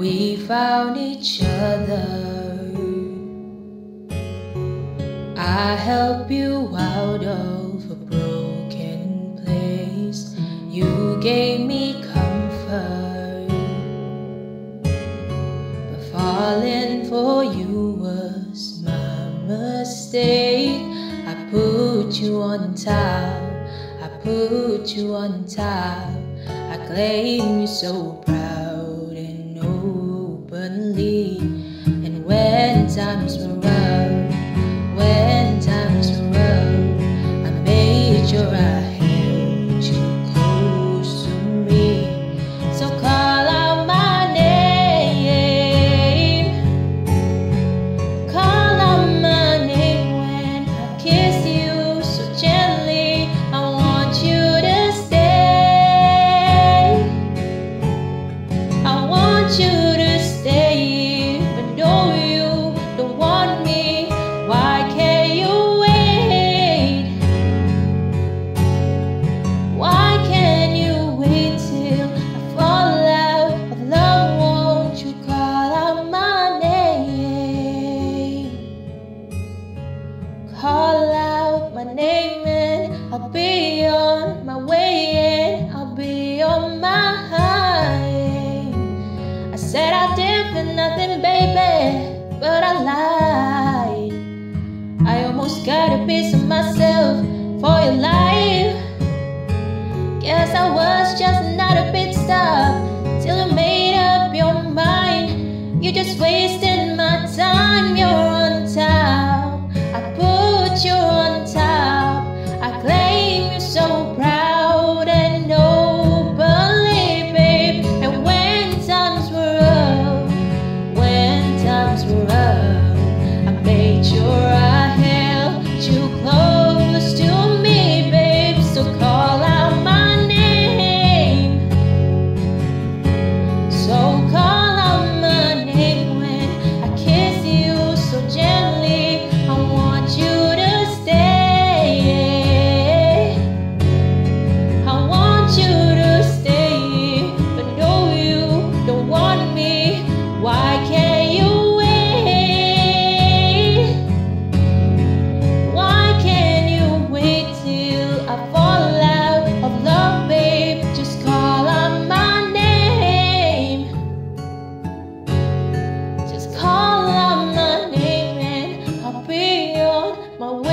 we found each other. I help you out of a broken place. You gave me comfort, but falling for you was my mistake. I put you on top. I put you on top. I claim you so proud and when times were nothing, baby, but I lied. I almost got a piece of myself for your life. Guess I was just not a bit stop till you made up your mind. You just wasted. fall out of love, babe. Just call on my name. Just call my name, and I'll be on my way.